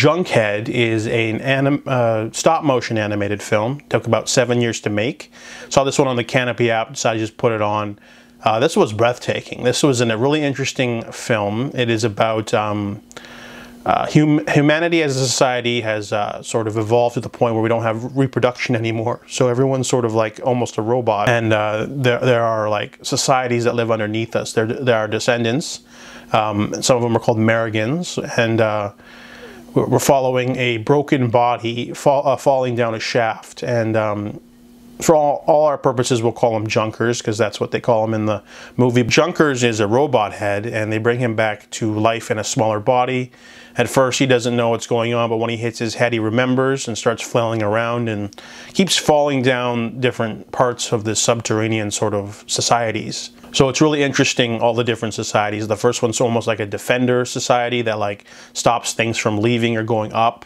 Junkhead is an anim, uh, stop motion animated film. Took about seven years to make. Saw this one on the Kanopy app, decided to just put it on. Uh, this was breathtaking. This was in a really interesting film. It is about um, uh, hum humanity as a society has uh, sort of evolved to the point where we don't have reproduction anymore. So everyone's sort of like almost a robot. And uh, there, there are like societies that live underneath us. There, there are descendants. Um, some of them are called Merrigans. And uh, we're following a broken body fall, uh, falling down a shaft. And um, for all, all our purposes, we'll call him Junkers because that's what they call him in the movie. Junkers is a robot head and they bring him back to life in a smaller body. At first, he doesn't know what's going on, but when he hits his head, he remembers and starts flailing around and keeps falling down different parts of the subterranean sort of societies. So it's really interesting, all the different societies. The first one's almost like a defender society that like stops things from leaving or going up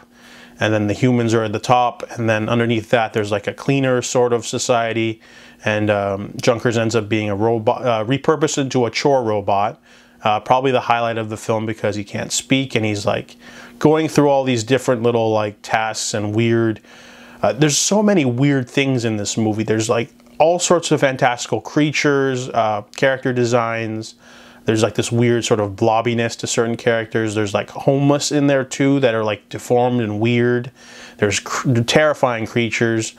and then the humans are at the top, and then underneath that there's like a cleaner sort of society, and um, Junkers ends up being a robot, uh, repurposed into a chore robot. Uh, probably the highlight of the film because he can't speak and he's like going through all these different little like tasks and weird. Uh, there's so many weird things in this movie. There's like all sorts of fantastical creatures, uh, character designs. There's like this weird sort of blobbiness to certain characters. There's like homeless in there too that are like deformed and weird. There's cr terrifying creatures.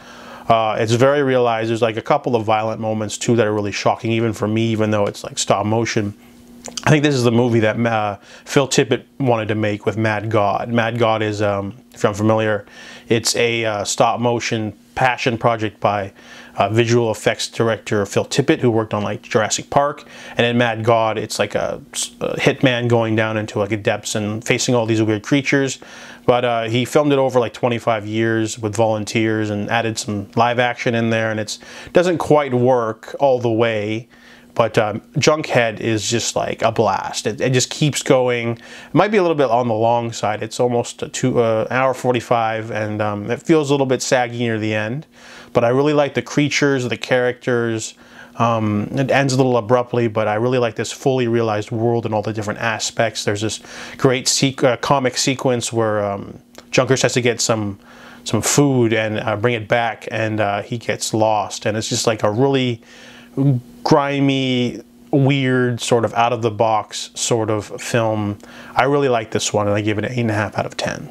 Uh, it's very realized. There's like a couple of violent moments too that are really shocking, even for me, even though it's like stop motion. I think this is the movie that uh, Phil Tippett wanted to make with Mad God. Mad God is, um, if you're unfamiliar, it's a uh, stop motion passion project by uh, visual effects director Phil Tippett, who worked on like Jurassic Park. And in Mad God, it's like a, a hitman going down into like a depths and facing all these weird creatures. But uh, he filmed it over like 25 years with volunteers and added some live action in there. And it doesn't quite work all the way. But um, Junkhead is just like a blast. It, it, just keeps going. It might be a little bit on the long side. It's almost two, uh, hour 45 and um, it feels a little bit saggy near the end. But I really like the creatures, the characters. Um, it ends a little abruptly, but I really like this fully realized world and all the different aspects. There's this great se uh, comic sequence where um, Junkers has to get some some food and uh, bring it back, and uh, he gets lost. And it's just like a really grimy, weird, sort of out of the box sort of film. I really like this one and I give it an 8.5 out of 10.